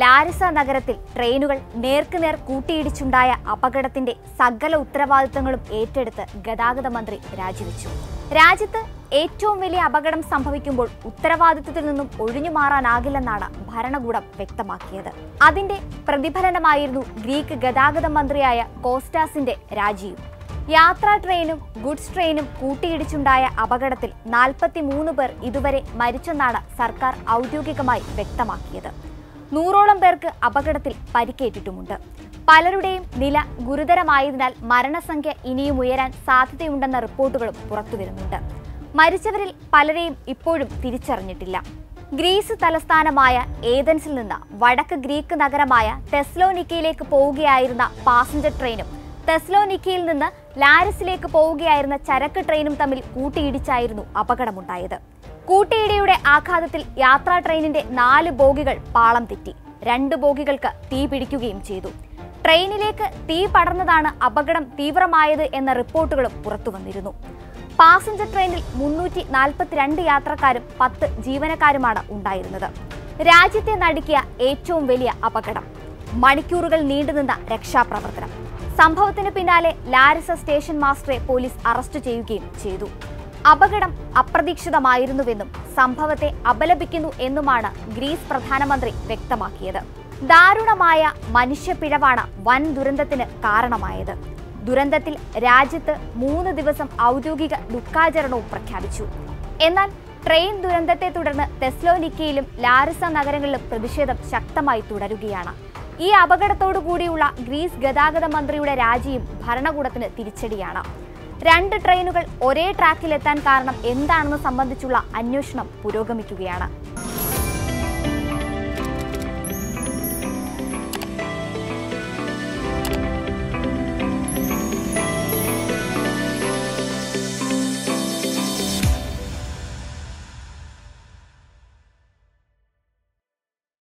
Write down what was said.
Larissa നഗരത്തിൽ ട്രെയിനുകൾ നേർക്കുനേർ കൂട്ടിയിടിച്ചുണ്ടായ അപകടത്തിന്റെ സകല ഉത്തരവാദിത്തങ്ങളും ഏറ്റെടുത്ത് ഗതാഗത മന്ത്രി രാജിവെച്ചു. രാജ്യത്ത് ഏറ്റവും വലിയ അപകടം സംഭവിക്കുമ്പോൾ ഉത്തരവാദിത്തത്തിൽ നിന്നും ഒഴിഞ്ഞു മാറാനാകില്ലെന്നാണ് ഭരണകൂടം വ്യക്തമാക്കിയത്. അതിന്റെ പ്രതിഫലനമായിരുന്നു ഗ്രീക്ക് ഗതാഗത മന്ത്രിയായ കോസ്റ്റാസിന്റെ രാജിയും. യാത്രാ ട്രെയിനും ഗുഡ്സ് ട്രെയിനും കൂട്ടിയിടിച്ചുണ്ടായ അപകടത്തിൽ നാൽപ്പത്തിമൂന്ന് പേർ ഇതുവരെ മരിച്ചെന്നാണ് സർക്കാർ ഔദ്യോഗികമായി വ്യക്തമാക്കിയത്. നൂറോളം പേർക്ക് അപകടത്തിൽ പരിക്കേറ്റിട്ടുമുണ്ട്. പലരുടെയും നില ഗുരുതരമായതിനാൽ മരണസംഖ്യ ഇനിയും ഉയരാൻ സാധ്യതയുണ്ടെന്ന റിപ്പോർട്ടുകളും പുറത്തുവരുന്നുണ്ട്. മരിച്ചവരിൽ പലരെയും ഇപ്പോഴും തിരിച്ചറിഞ്ഞിട്ടില്ല. ഗ്രീസ് തലസ്ഥാനമായ ഏതൻസിൽ നിന്ന് വടക്ക് ഗ്രീക്ക് നഗരമായ ടെസ്ലോനിക്കയിലേക്ക് പോവുകയായിരുന്ന പാസഞ്ചർ ട്രെയിനും തെസ്ലോനിക്കയിൽ നിന്ന് ലാരിസിലേക്ക് പോവുകയായിരുന്ന ചരക്ക് ട്രെയിനും തമ്മിൽ കൂട്ടിയിടിച്ചായിരുന്നു അപകടമുണ്ടായത്. കൂട്ടിയിടിയുടെ ആഘാതത്തിൽ യാത്രാ ട്രെയിനിന്റെ നാല് ബോഗികൾ പാളം തെറ്റി. രണ്ട് ബോഗികൾക്ക് തീ പിടിക്കുകയും ചെയ്തു. ട്രെയിനിലേക്ക് തീ പടർന്നതാണ് അപകടം തീവ്രമായത് എന്ന റിപ്പോർട്ടുകളും പുറത്തുവന്നിരുന്നു പാസഞ്ചർ ട്രെയിനിൽ മുന്നൂറ്റി നാൽപ്പത്തിരണ്ട് യാത്രക്കാരും പത്ത് ജീവനക്കാരുമാണ് ഉണ്ടായിരുന്നത്. രാജ്യത്തെ നടുക്കിയ ഏറ്റവും വലിയ അപകടം. മണിക്കൂറുകൾ നീണ്ടുനിന്ന രക്ഷാപ്രവർത്തനം. സംഭവത്തിന് പിന്നാലെ ലാരിസ സ്റ്റേഷൻ മാസ്റ്ററെ പോലീസ് അറസ്റ്റ് ചെയ്യുകയും ചെയ്തു. അപകടം അപ്രതീക്ഷിതമായിരുന്നുവെന്നും സംഭവത്തെ അപലപിക്കുന്നു എന്നുമാണ് ഗ്രീസ് പ്രധാനമന്ത്രി വ്യക്തമാക്കിയത്. ദാരുണമായ മനുഷ്യപ്പിഴവാണ് വൻ ദുരന്തത്തിന് കാരണമായത്. ദുരന്തത്തിൽ രാജ്യത്ത് മൂന്ന് ദിവസം ഔദ്യോഗിക ദുഃഖാചരണവും പ്രഖ്യാപിച്ചു. എന്നാൽ ട്രെയിൻ ദുരന്തത്തെ തുടർന്ന് തെസ്ലോനിക്കയിലും ലാരിസ നഗരങ്ങളിലും പ്രതിഷേധം ശക്തമായി തുടരുകയാണ്. ഈ അപകടത്തോടു കൂടിയുള്ള ഗ്രീസ് ഗതാഗത മന്ത്രിയുടെ രാജിയും ഭരണകൂടത്തിന് തിരിച്ചടിയാണ്. രണ്ട് ട്രെയിനുകൾ ഒരേ ട്രാക്കിലെത്താൻ കാരണം എന്താണെന്ന് സംബന്ധിച്ചുള്ള അന്വേഷണം പുരോഗമിക്കുകയാണ്.